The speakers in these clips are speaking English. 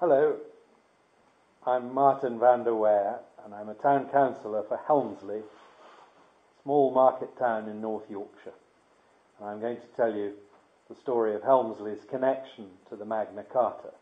Hello, I'm Martin Vander Weyer, and I'm a town councillor for Helmsley, a small market town in North Yorkshire. And I'm going to tell you the story of Helmsley's connection to the Magna Carta.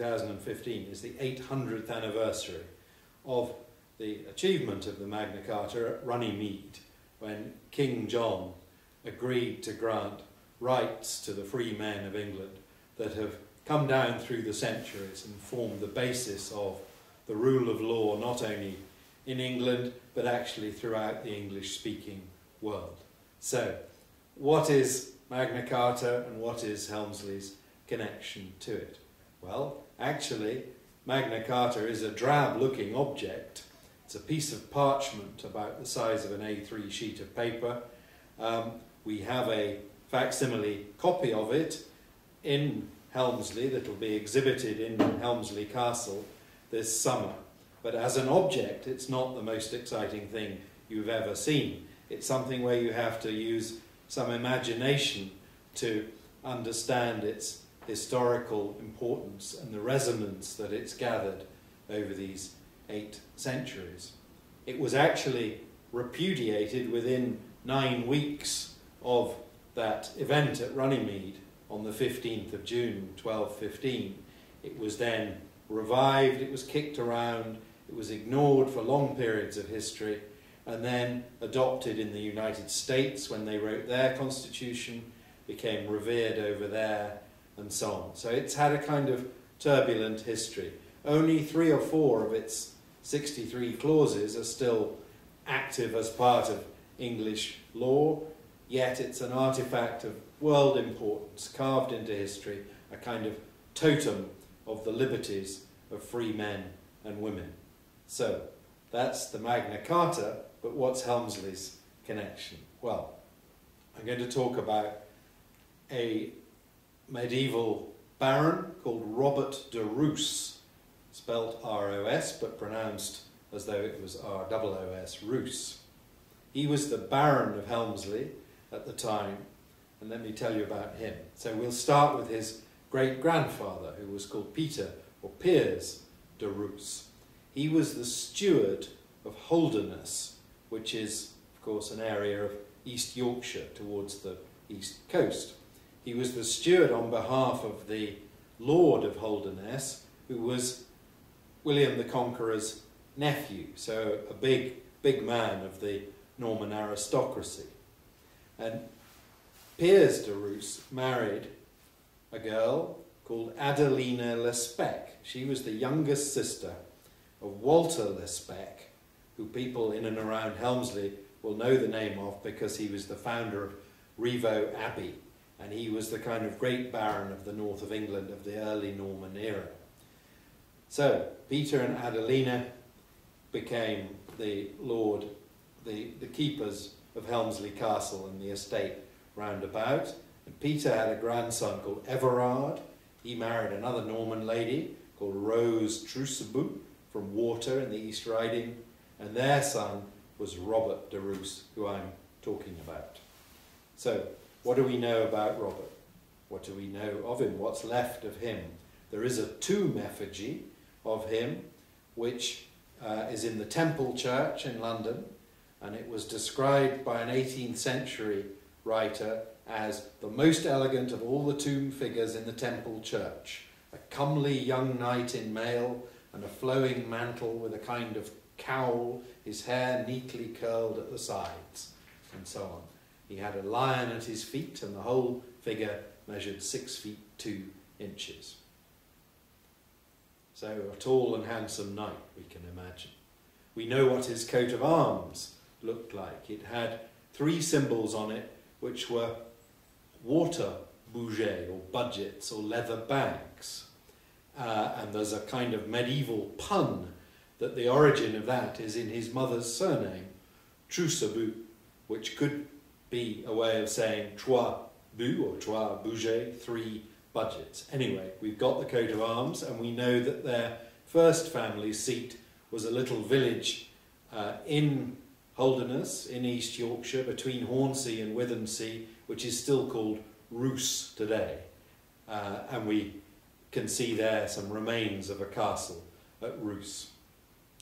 2015, is the 800th anniversary of the achievement of the Magna Carta at Runnymede, when King John agreed to grant rights to the free men of England that have come down through the centuries and formed the basis of the rule of law not only in England but actually throughout the English speaking world. So, what is Magna Carta and what is Helmsley's connection to it? Well, actually, Magna Carta is a drab looking object. It's a piece of parchment about the size of an A3 sheet of paper. Um, we have a facsimile copy of it in Helmsley that will be exhibited in Helmsley Castle this summer. But as an object, it's not the most exciting thing you've ever seen. It's something where you have to use some imagination to understand its historical importance and the resonance that it's gathered over these eight centuries. It was actually repudiated within nine weeks of that event at Runnymede on the 15th of June 1215. It was then revived, it was kicked around, it was ignored for long periods of history, and then adopted in the United States when they wrote their constitution, became revered over there, and so on. So it's had a kind of turbulent history. Only three or four of its 63 clauses are still active as part of English law, yet it's an artifact of world importance, carved into history, a kind of totem of the liberties of free men and women. So, that's the Magna Carta, but what's Helmsley's connection? Well, I'm going to talk about a medieval baron called Robert de Ros, spelt R-O-S, but pronounced as though it was R-O-O-S, Roos. He was the Baron of Helmsley at the time, and let me tell you about him. So we'll start with his great-grandfather, who was called Peter, or Piers de Ros. He was the steward of Holderness, which is, of course, an area of East Yorkshire towards the east coast. He was the steward on behalf of the Lord of Holderness, who was William the Conqueror's nephew, so a big, big man of the Norman aristocracy. And Piers de Ros married a girl called Adelina le Spec. She was the youngest sister of Walter le Spec, who people in and around Helmsley will know the name of because he was the founder of Rievaulx Abbey, and he was the kind of great baron of the north of England of the early Norman era. So, Peter and Adelina became the lord, the, the keepers of Helmsley Castle and the estate round about. And Peter had a grandson called Everard. He married another Norman lady called Rose Trusebut from Warter in the East Riding, and their son was Robert de Ros, who I'm talking about. So, what do we know about Robert? What do we know of him? What's left of him? There is a tomb effigy of him, which uh, is in the Temple Church in London, and it was described by an 18th century writer as the most elegant of all the tomb figures in the Temple Church. A comely young knight in mail and a flowing mantle with a kind of cowl, his hair neatly curled at the sides, and so on. He had a lion at his feet, and the whole figure measured six feet two inches. So, a tall and handsome knight, we can imagine. We know what his coat of arms looked like. It had three symbols on it, which were water bouget, or budgets, or leather bags. Uh, and there's a kind of medieval pun that the origin of that is in his mother's surname, Troussabou, which could be a way of saying trois bu or trois bouget, three budgets. Anyway, we've got the coat of arms, and we know that their first family seat was a little village uh, in Holderness, in East Yorkshire, between Hornsea and Withernsea, which is still called Roos today. Uh, and we can see there some remains of a castle at Roos.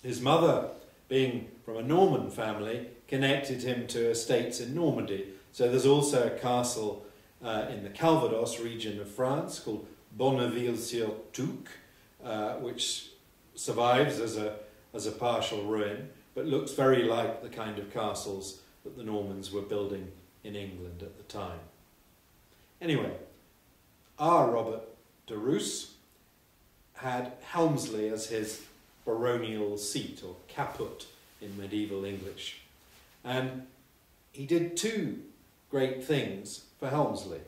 His mother, being from a Norman family, connected him to estates in Normandy. So there's also a castle uh, in the Calvados region of France called Bonneville-sur-Touques, uh, which survives as a, as a partial ruin, but looks very like the kind of castles that the Normans were building in England at the time. Anyway, our Robert de Ros had Helmsley as his baronial seat, or caput in medieval English. And he did two great things for Helmsley.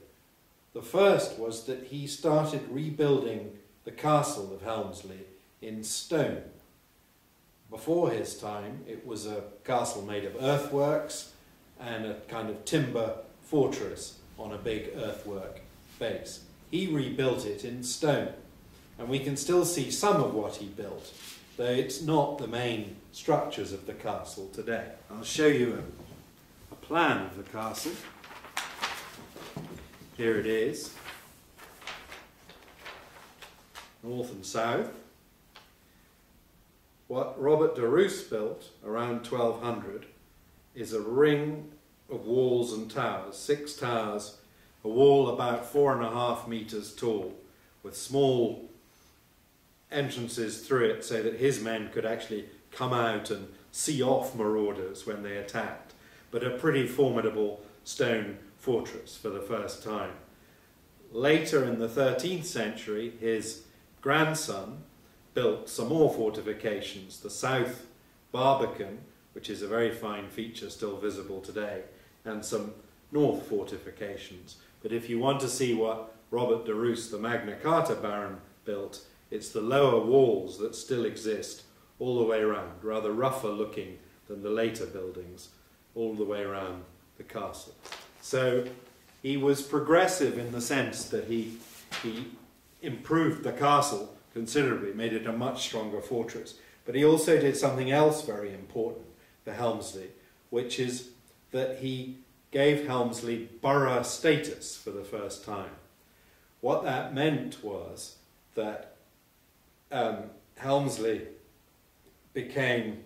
The first was that he started rebuilding the castle of Helmsley in stone. Before his time, it was a castle made of earthworks and a kind of timber fortress on a big earthwork base. He rebuilt it in stone, and we can still see some of what he built, though it's not the main structures of the castle today. I'll show you a, a plan of the castle. Here it is. North and south. What Robert de Ros built around 1200 is a ring of walls and towers, six towers, a wall about four and a half metres tall, with small entrances through it so that his men could actually come out and see off marauders when they attacked, but a pretty formidable stone fortress for the first time. Later in the 13th century, his grandson built some more fortifications, the South Barbican, which is a very fine feature still visible today, and some north fortifications. But if you want to see what Robert de Ros, the Magna Carta Baron, built, it's the lower walls that still exist all the way around, rather rougher looking than the later buildings, all the way around the castle. So he was progressive in the sense that he, he improved the castle considerably, made it a much stronger fortress. But he also did something else very important for Helmsley, which is that he gave Helmsley borough status for the first time. What that meant was that um, Helmsley became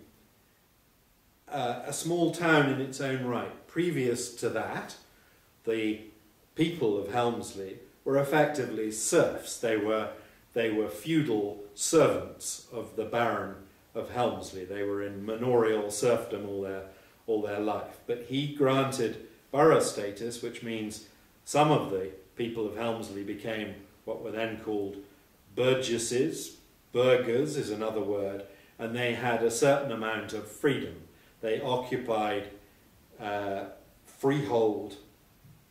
uh, a small town in its own right. Previous to that, the people of Helmsley were effectively serfs. They were, they were feudal servants of the Baron of Helmsley. They were in manorial serfdom all their, all their life. But he granted borough status, which means some of the people of Helmsley became what were then called burgesses. Burghers is another word, and they had a certain amount of freedom. They occupied uh, freehold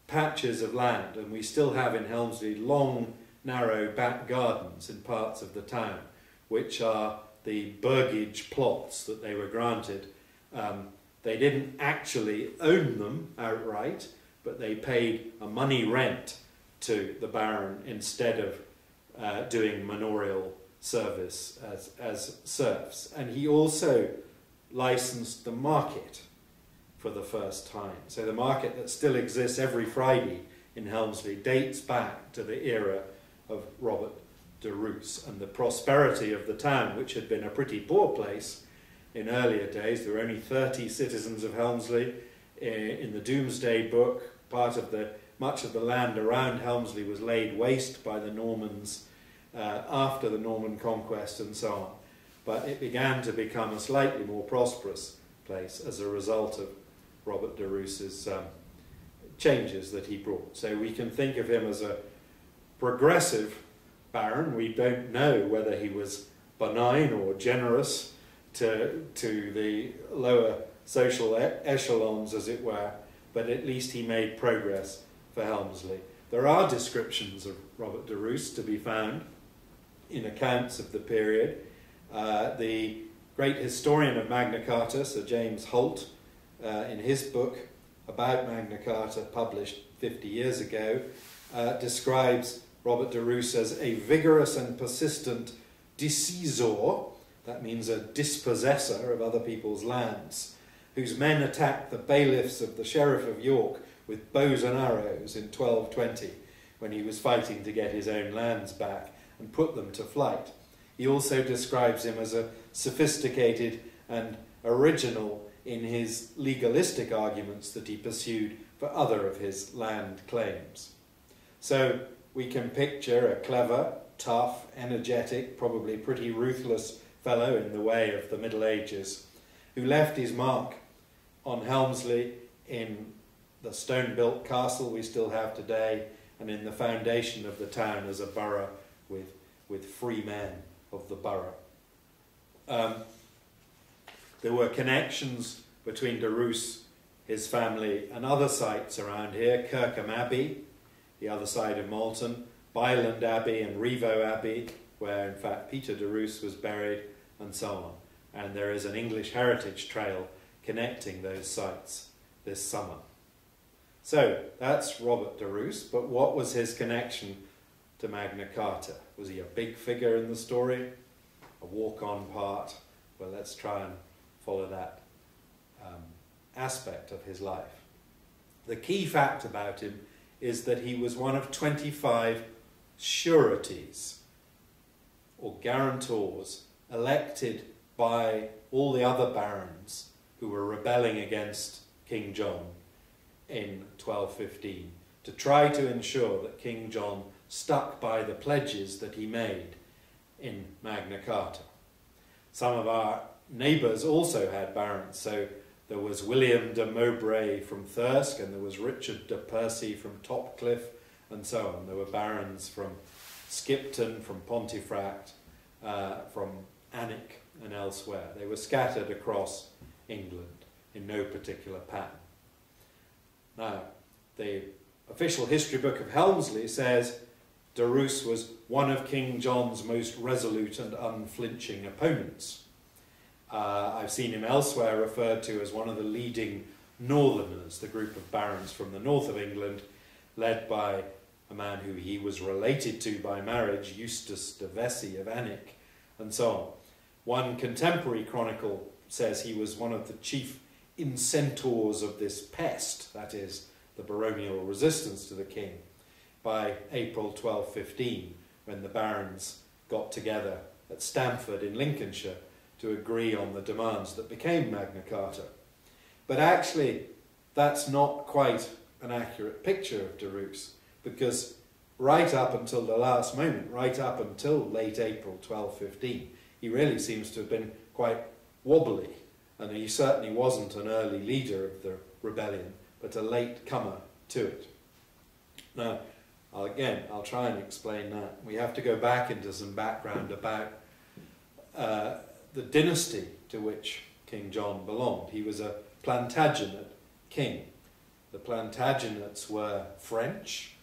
patches of land, and we still have in Helmsley long, narrow back gardens in parts of the town, which are the burgage plots that they were granted. Um, they didn't actually own them outright, but they paid a money rent to the baron instead of uh, doing manorial service as, as serfs. And he also licensed the market for the first time. So the market that still exists every Friday in Helmsley dates back to the era of Robert de Ros and the prosperity of the town, which had been a pretty poor place in earlier days. There were only 30 citizens of Helmsley. Eh, in the Domesday Book, part of the much of the land around Helmsley was laid waste by the Normans after the Norman conquest and so on. But it began to become a slightly more prosperous place as a result of Robert de Ros's um, changes that he brought. So we can think of him as a progressive baron. We don't know whether he was benign or generous to, to the lower social echelons, as it were, but at least he made progress for Helmsley. There are descriptions of Robert de Ros to be found in accounts of the period. Uh, the great historian of Magna Carta, Sir James Holt, uh, in his book about Magna Carta, published 50 years ago, uh, describes Robert de Ros as a vigorous and persistent disseisor, that means a dispossessor of other people's lands, whose men attacked the bailiffs of the Sheriff of York with bows and arrows in 1220 when he was fighting to get his own lands back and put them to flight. He also describes him as a sophisticated and original in his legalistic arguments that he pursued for other of his land claims. So we can picture a clever, tough, energetic, probably pretty ruthless fellow in the way of the Middle Ages who left his mark on Helmsley in the stone built castle we still have today and in the foundation of the town as a borough with, with free men of the borough. Um, there were connections between De Ros, his family, and other sites around here Kirkham Abbey, the other side of Malton, Byland Abbey and Rievaulx Abbey, where in fact Peter de Ros was buried, and so on. And there is an English heritage trail connecting those sites this summer. So that's Robert de Ros, but what was his connection to Magna Carta? Was he a big figure in the story? A walk on part? Well, let's try and follow that um, aspect of his life. The key fact about him is that he was one of 25 sureties or guarantors elected by all the other barons who were rebelling against King John in 1215 to try to ensure that King John stuck by the pledges that he made in Magna Carta. Some of our neighbours also had barons, so there was William de Mowbray from Thirsk, and there was Richard de Percy from Topcliffe, and so on. There were barons from Skipton, from Pontefract, uh, from Alnwick, and elsewhere. They were scattered across England in no particular pattern. Now, the official history book of Helmsley says De Ros was one of King John's most resolute and unflinching opponents. Uh, I've seen him elsewhere referred to as one of the leading Northerners, the group of barons from the north of England, led by a man who he was related to by marriage, Eustace de Vesey of Alnwick, and so on. One contemporary chronicle says he was one of the chief incentors of this pest, that is, the baronial resistance to the king, by April 1215, when the barons got together at Stamford in Lincolnshire to agree on the demands that became Magna Carta. But actually, that's not quite an accurate picture of De Ros, because right up until the last moment, right up until late April 1215, he really seems to have been quite wobbly, and he certainly wasn't an early leader of the rebellion, but a late comer to it. Now, I'll, again, I'll try and explain that. We have to go back into some background about uh, the dynasty to which King John belonged. He was a Plantagenet king. The Plantagenets were French,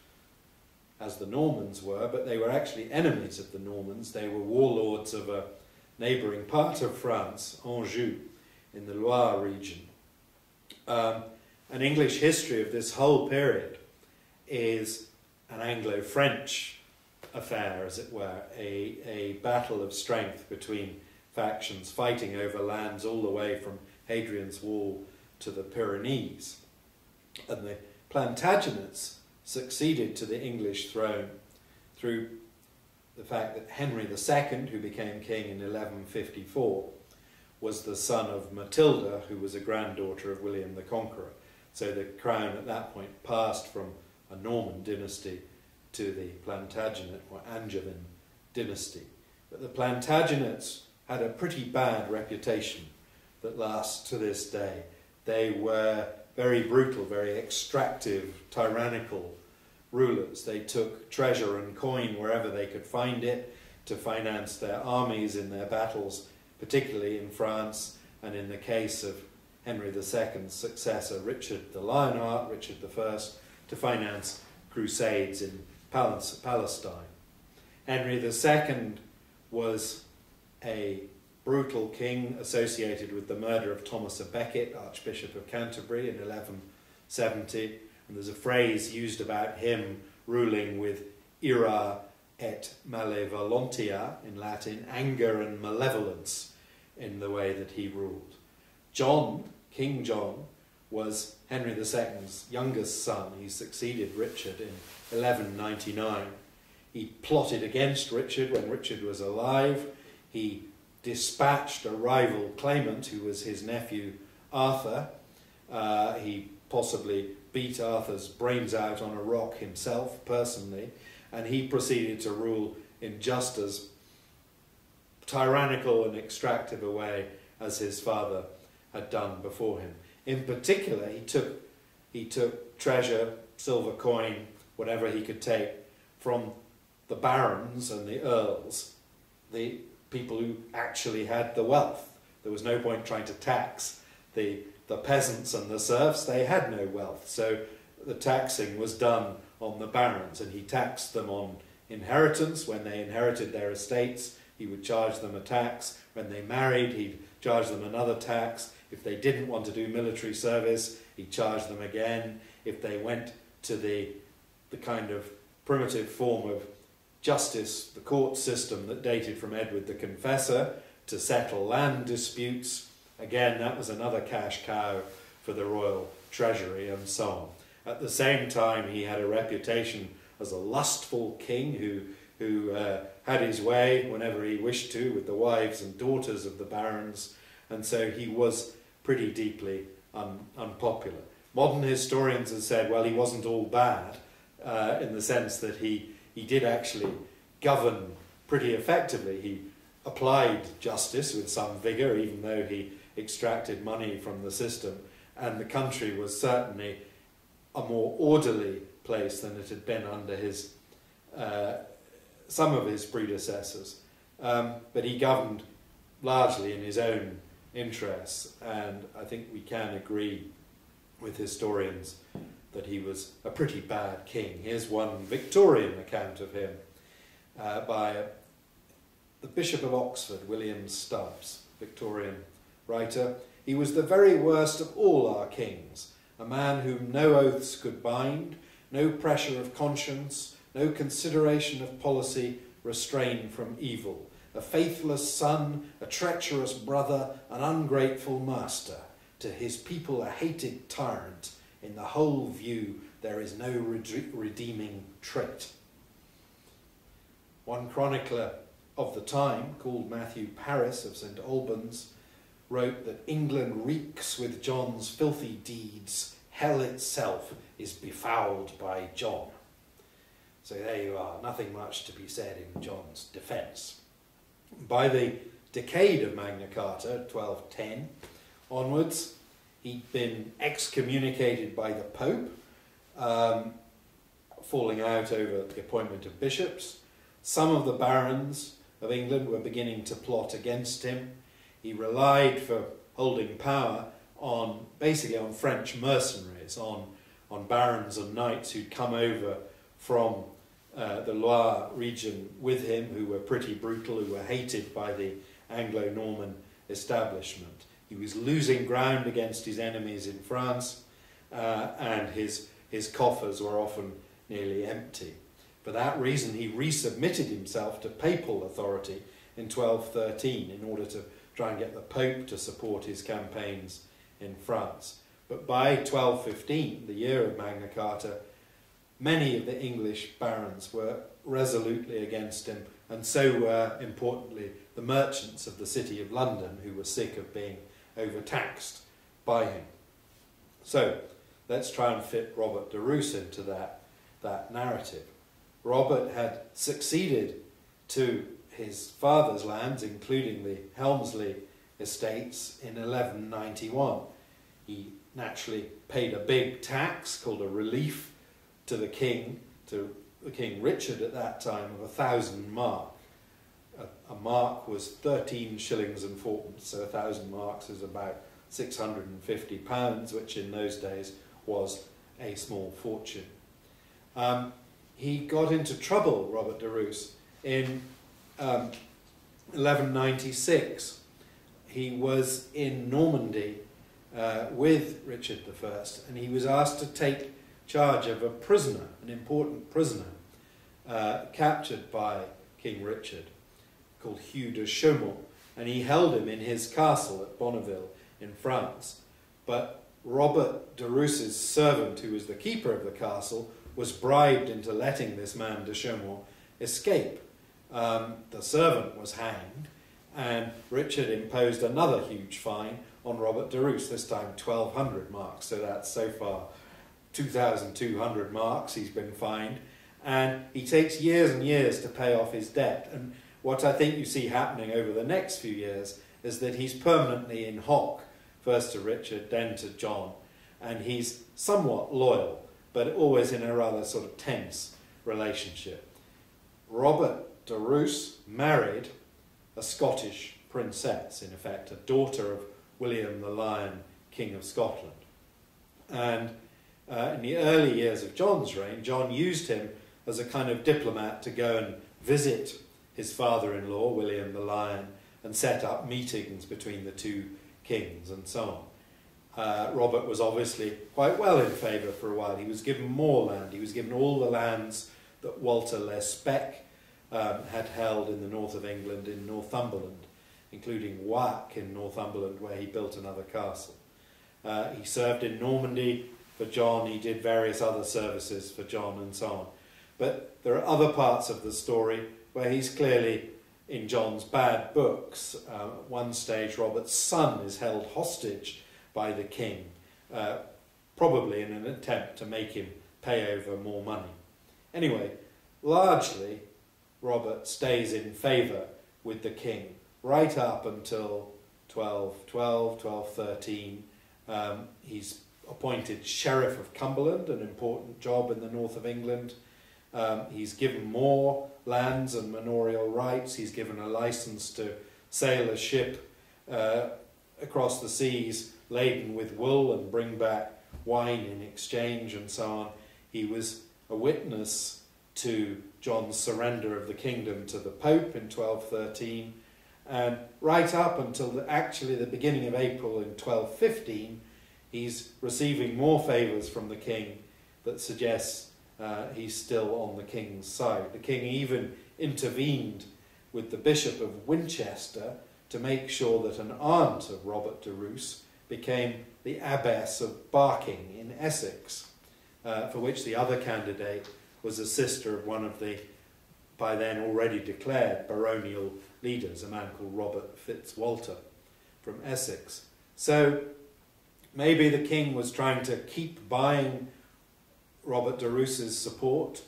as the Normans were, but they were actually enemies of the Normans. They were warlords of a neighbouring part of France, Anjou, in the Loire region. Um, an English history of this whole period is an Anglo French affair, as it were, a, a battle of strength between factions fighting over lands all the way from Hadrian's Wall to the Pyrenees. And the Plantagenets succeeded to the English throne through the fact that Henry II, who became king in 1154, was the son of Matilda, who was a granddaughter of William the Conqueror. So the crown at that point passed from a Norman dynasty to the Plantagenet or Angevin dynasty. But the Plantagenets had a pretty bad reputation that lasts to this day. They were very brutal, very extractive, tyrannical rulers. They took treasure and coin wherever they could find it to finance their armies in their battles, particularly in France, and in the case of Henry II's successor, Richard the Lionheart, Richard I, to finance crusades in Palestine. Henry II was a brutal king associated with the murder of Thomas a Becket, Archbishop of Canterbury, in 1170. And there's a phrase used about him ruling with ira et malevolentia in Latin, anger and malevolence in the way that he ruled. John, King John, was Henry II's youngest son. He succeeded Richard in 1199. He plotted against Richard when Richard was alive. He dispatched a rival claimant who was his nephew Arthur. Uh, he possibly beat Arthur's brains out on a rock himself personally, and he proceeded to rule in just as tyrannical and extractive a way as his father had done before him. In particular, he took, he took treasure, silver coin, whatever he could take from the barons and the earls, the people who actually had the wealth. There was no point trying to tax the, the peasants and the serfs, they had no wealth. So the taxing was done on the barons, and he taxed them on inheritance. When they inherited their estates, he would charge them a tax. When they married, he'd charge them another tax. If they didn't want to do military service, he charged them again. If they went to the, the kind of primitive form of justice, the court system that dated from Edward the Confessor to settle land disputes. Again, that was another cash cow for the royal treasury and so on. At the same time, he had a reputation as a lustful king who, who uh, had his way whenever he wished to with the wives and daughters of the barons, and so he was pretty deeply un, unpopular. Modern historians have said, well, he wasn't all bad uh, in the sense that he he did actually govern pretty effectively. He applied justice with some vigour, even though he extracted money from the system, and the country was certainly a more orderly place than it had been under his uh, some of his predecessors. Um, but he governed largely in his own interests, and I think we can agree with historians that he was a pretty bad king. Here's one Victorian account of him uh, by the Bishop of Oxford, William Stubbs, Victorian writer. He was the very worst of all our kings, a man whom no oaths could bind, no pressure of conscience, no consideration of policy restrain from evil, a faithless son, a treacherous brother, an ungrateful master, to his people a hated tyrant, in the whole view, there is no redeeming trait. One chronicler of the time, called Matthew Paris of St Albans, wrote that England reeks with John's filthy deeds. Hell itself is befouled by John. So there you are, nothing much to be said in John's defence. By the decade of Magna Carta, 1210 onwards, He'd been excommunicated by the Pope, um, falling out over the appointment of bishops. Some of the barons of England were beginning to plot against him. He relied for holding power on basically on French mercenaries, on, on barons and knights who'd come over from uh, the Loire region with him, who were pretty brutal, who were hated by the Anglo Norman establishment. He was losing ground against his enemies in France, uh, and his, his coffers were often nearly empty. For that reason, he resubmitted himself to papal authority in 1213 in order to try and get the Pope to support his campaigns in France. But by 1215, the year of Magna Carta, many of the English barons were resolutely against him, and so were, importantly, the merchants of the city of London, who were sick of being overtaxed by him. So let's try and fit Robert de Ros into that, that narrative. Robert had succeeded to his father's lands, including the Helmsley estates, in 1191. he naturally paid a big tax called a relief to the king, to the King Richard at that time, of a thousand mark. A, a mark was 13 shillings and fourpence, so a thousand marks is about 650 pounds, which in those days was a small fortune. Um, he got into trouble, Robert de Ros, in um, 1196. He was in Normandy uh, with Richard I, and he was asked to take charge of a prisoner, an important prisoner, uh, captured by King Richard, called Hugh de Chaumont, and he held him in his castle at Bonneville in France. But Robert de Ros's servant, who was the keeper of the castle, was bribed into letting this man de Chaumont escape. Um, the servant was hanged, and Richard imposed another huge fine on Robert de Ros, this time 1,200 marks. So that's so far 2,200 marks he's been fined. And he takes years and years to pay off his debt. And what I think you see happening over the next few years is that he's permanently in hock, first to Richard, then to John. And he's somewhat loyal, but always in a rather sort of tense relationship. Robert de Ros married a Scottish princess, in effect, a daughter of William the Lion, King of Scotland. And uh, in the early years of John's reign, John used him as a kind of diplomat to go and visit his father in law, William the Lion, and set up meetings between the two kings and so on. Uh, Robert was obviously quite well in favour for a while. He was given more land. He was given all the lands that Walter le Spec um, had held in the north of England in Northumberland, including Wark in Northumberland, where he built another castle. Uh, he served in Normandy for John, he did various other services for John, and so on. But there are other parts of the story where he's clearly in John's bad books. Uh, at one stage, Robert's son is held hostage by the king, uh, probably in an attempt to make him pay over more money. Anyway, largely, Robert stays in favour with the king right up until 1212, 1213. Um, he's appointed Sheriff of Cumberland, an important job in the north of England. Um, he's given more lands and manorial rights. He's given a license to sail a ship uh, across the seas laden with wool and bring back wine in exchange and so on. He was a witness to John's surrender of the kingdom to the Pope in 1213. And right up until the, actually the beginning of April in 1215, he's receiving more favours from the king that suggests uh, he's still on the king's side. The king even intervened with the Bishop of Winchester to make sure that an aunt of Robert de Ros became the abbess of Barking in Essex, uh, for which the other candidate was a sister of one of the, by then already declared, baronial leaders, a man called Robert Fitzwalter from Essex. So maybe the king was trying to keep buying Robert de Ros's support.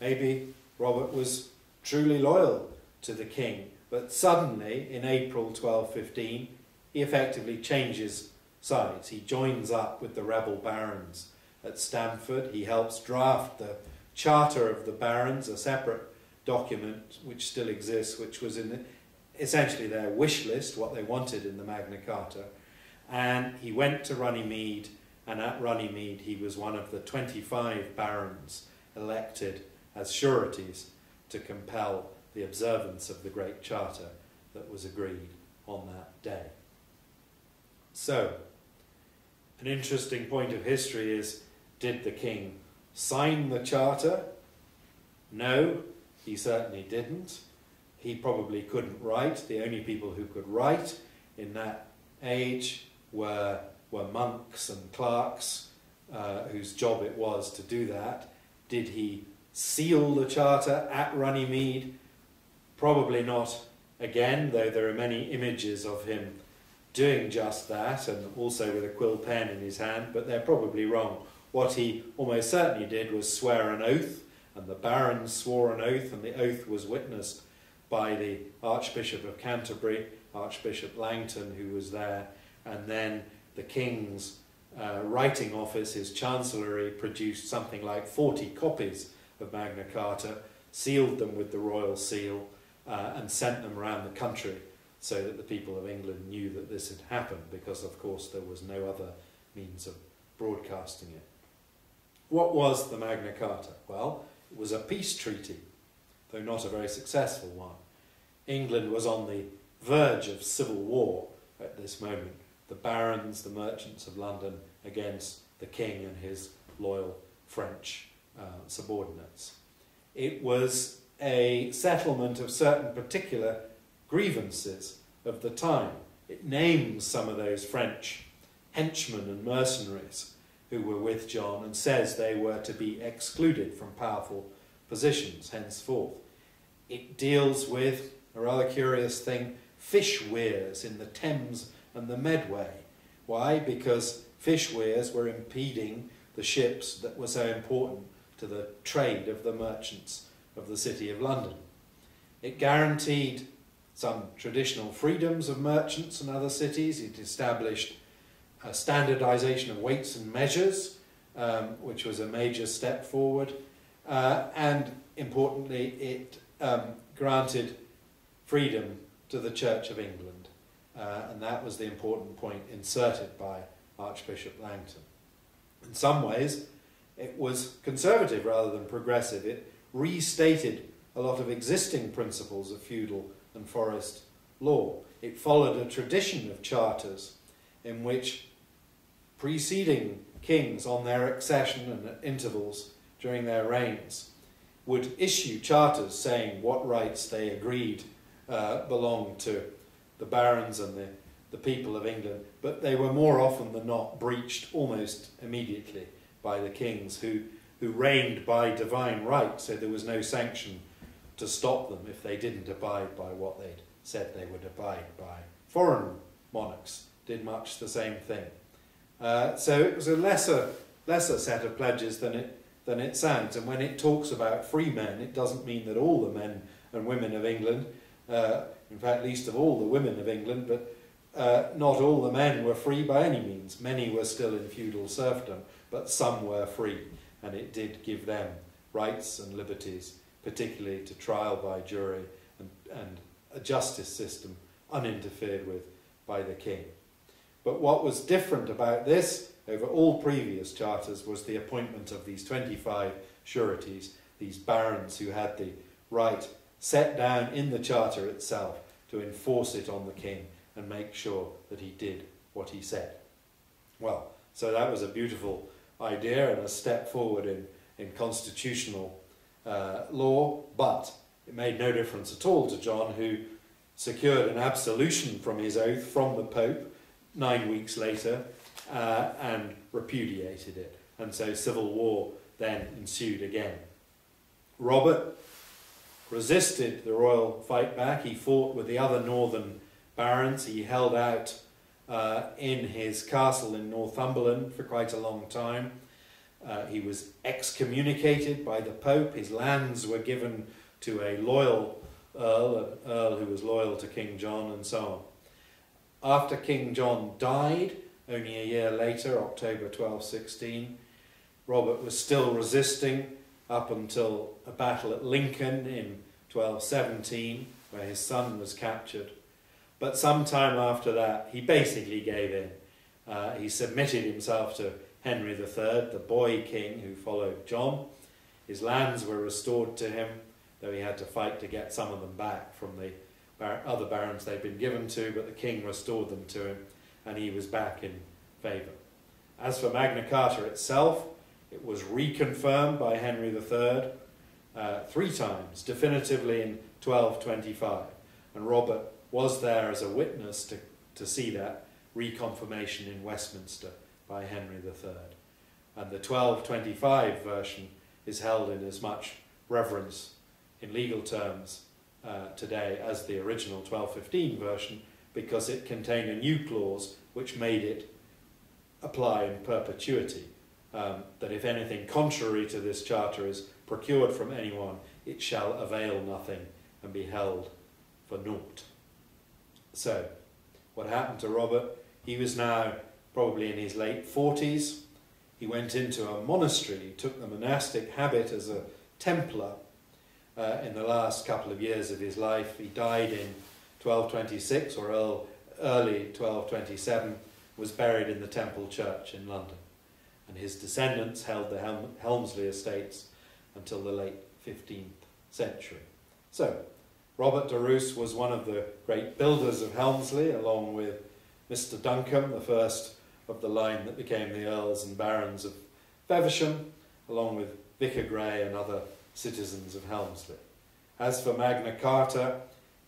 Maybe Robert was truly loyal to the king. But suddenly, in April 1215, he effectively changes sides. He joins up with the rebel barons at Stamford. He helps draft the Charter of the Barons, a separate document which still exists, which was in essentially their wish list, what they wanted in the Magna Carta. And he went to Runnymede and at Runnymede he was one of the 25 barons elected as sureties to compel the observance of the Great Charter that was agreed on that day. So, an interesting point of history is did the king sign the charter? No, he certainly didn't. He probably couldn't write. The only people who could write in that age were were monks and clerks uh, whose job it was to do that. Did he seal the charter at Runnymede? Probably not again, though there are many images of him doing just that and also with a quill pen in his hand, but they're probably wrong. What he almost certainly did was swear an oath, and the barons swore an oath, and the oath was witnessed by the Archbishop of Canterbury, Archbishop Langton, who was there, and then the kings uh, writing office, his chancellery, produced something like 40 copies of Magna Carta, sealed them with the royal seal, uh, and sent them around the country so that the people of England knew that this had happened, because of course there was no other means of broadcasting it. What was the Magna Carta? Well, it was a peace treaty, though not a very successful one. England was on the verge of civil war at this moment. The barons, the merchants of London against the king and his loyal French uh, subordinates. It was a settlement of certain particular grievances of the time. It names some of those French henchmen and mercenaries who were with John and says they were to be excluded from powerful positions henceforth. It deals with a rather curious thing fish weirs in the Thames and the Medway. Why? Because fish weirs were impeding the ships that were so important to the trade of the merchants of the City of London. It guaranteed some traditional freedoms of merchants and other cities. It established a standardization of weights and measures, um, which was a major step forward. Uh, and importantly, it um, granted freedom to the Church of England. Uh, and that was the important point inserted by Archbishop Langton. In some ways, it was conservative rather than progressive. It restated a lot of existing principles of feudal and forest law. It followed a tradition of charters in which preceding kings on their accession and at intervals during their reigns would issue charters saying what rights they agreed uh, belonged to the barons and the, the people of England, but they were more often than not breached almost immediately by the kings who, who reigned by divine right, so there was no sanction to stop them if they didn't abide by what they'd said they would abide by. Foreign monarchs did much the same thing. Uh, so it was a lesser, lesser set of pledges than it, than it sounds. And when it talks about free men, it doesn't mean that all the men and women of England uh, in fact, least of all the women of England, but uh, not all the men were free by any means. Many were still in feudal serfdom, but some were free, and it did give them rights and liberties, particularly to trial by jury and, and a justice system uninterfered with by the king. But what was different about this over all previous charters was the appointment of these 25 sureties, these barons who had the right set down in the Charter itself to enforce it on the king and make sure that he did what he said. Well, so that was a beautiful idea and a step forward in, in constitutional uh, law, but it made no difference at all to John, who secured an absolution from his oath from the Pope nine weeks later uh, and repudiated it. And so civil war then ensued again. Robert resisted the royal fight back. He fought with the other northern barons. He held out uh, in his castle in Northumberland for quite a long time. Uh, he was excommunicated by the Pope. His lands were given to a loyal earl, an earl who was loyal to King John, and so on. After King John died, only a year later, October 1216, Robert was still resisting up until a battle at Lincoln in 1217, where his son was captured. But sometime after that, he basically gave in. Uh, he submitted himself to Henry III, the boy king who followed John. His lands were restored to him, though he had to fight to get some of them back from the other barons they'd been given to, but the king restored them to him, and he was back in favour. As for Magna Carta itself, it was reconfirmed by Henry III uh, three times, definitively in 1225. And Robert was there as a witness to, to see that reconfirmation in Westminster by Henry III. And the 1225 version is held in as much reverence in legal terms uh, today as the original 1215 version because it contained a new clause which made it apply in perpetuity um, that if anything contrary to this charter is procured from anyone, it shall avail nothing and be held for naught. So, what happened to Robert? He was now probably in his late 40s. He went into a monastery, he took the monastic habit as a Templar uh, in the last couple of years of his life. He died in 1226 or early 1227, was buried in the Temple Church in London. And his descendants held the Helm- Helmsley estates until the late 15th century. So, Robert de Ros was one of the great builders of Helmsley, along with Mr. Duncombe, the first of the line that became the Earls and Barons of Feversham, along with Vicar Grey and other citizens of Helmsley. As for Magna Carta,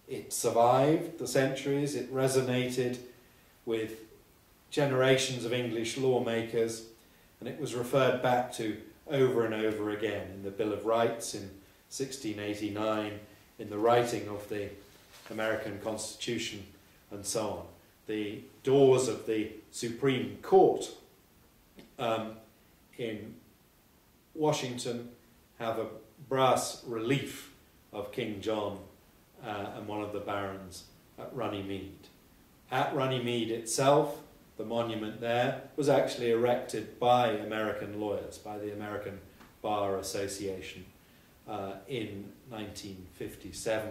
it survived the centuries, it resonated with generations of English lawmakers, and it was referred back to over and over again in the Bill of Rights in 1689 in the writing of the American Constitution and so on. The doors of the Supreme Court um, in Washington have a brass relief of King John uh, and one of the barons at Runnymede. At Runnymede itself, the monument there was actually erected by American lawyers, by the American Bar Association uh, in 1957,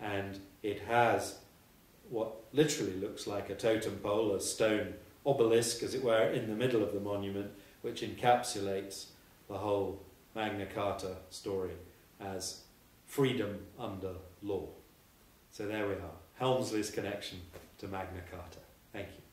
and it has what literally looks like a totem pole, a stone obelisk, as it were, in the middle of the monument, which encapsulates the whole Magna Carta story as freedom under law. So there we are, Helmsley's connection to Magna Carta. Thank you.